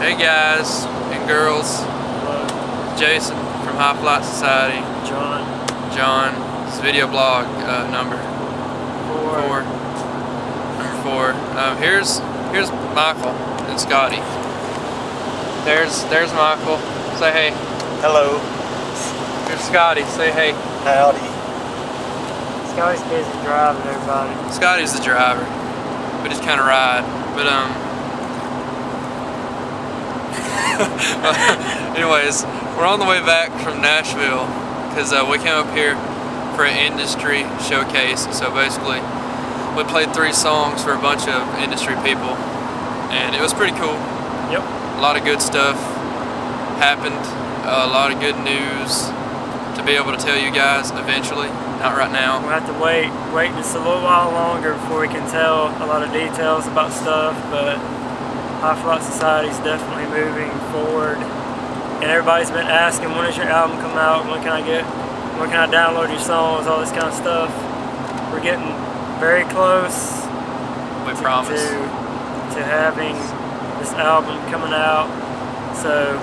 Hey guys and girls, Hello, Jason from High Flight Society, John. John, this video blog uh, number Four. four. Number four. Um, here's here's Michael and Scotty. There's there's Michael. Say hey. Hello. Here's Scotty. Say hey. Howdy. Scotty's busy driving everybody. Scotty's the driver, but he's kind of ride. But um. anyways, we're on the way back from Nashville because uh, we came up here for an industry showcase. So basically, we played three songs for a bunch of industry people, and it was pretty cool. Yep. A lot of good stuff happened. a lot of good news to be able to tell you guys eventually. Not right now. We'll have to wait, wait just a little while longer before we can tell a lot of details about stuff, but High Flight Society is definitely moving forward. And everybody's been asking, when is your album come out? When can I get, when can I download your songs? All this kind of stuff. We're getting very close We to, promise. to, to having this album coming out. So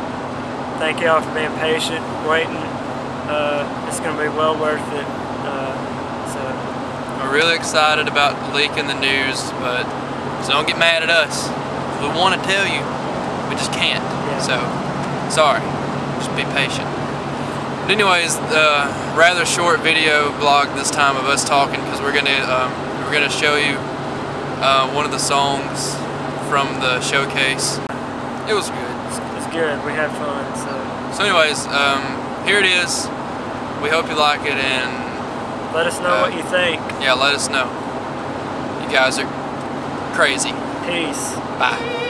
thank y'all for being patient, waiting. Uh, it's going to be well worth it. Uh, so We're really excited about leaking the news, but so don't get mad at us. We want to tell you, we just can't. Yeah. So, sorry. Just be patient. But anyways, uh, rather short video blog this time of us talking because we're gonna um, we're gonna show you uh, one of the songs from the showcase. It was good. it's, it's good. We had fun. So So, anyways, um, here it is. We hope you like it, and let us know Uh, what you think. yeah, let us know. You guys are crazy. Peace. Bye.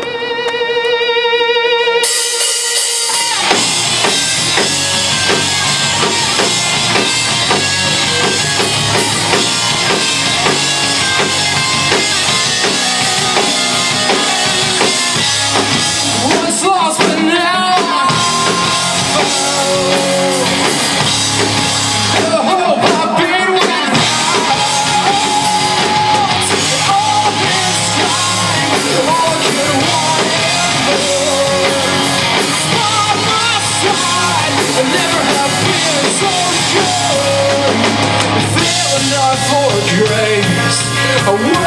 Grace,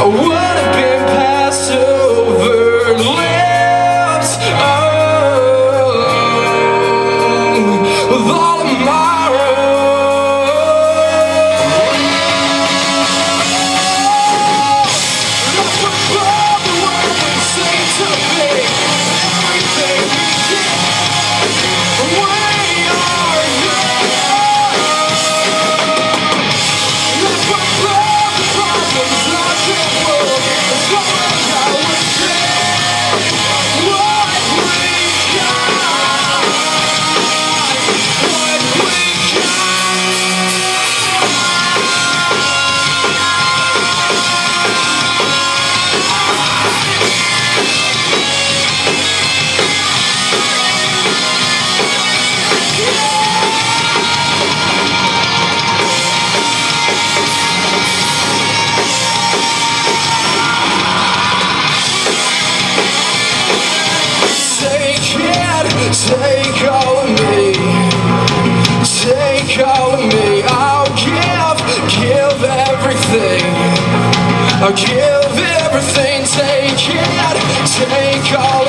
I would have Take it, take all of me. Take all of me. I'll give, give everything. I'll give everything. Take it, take all of me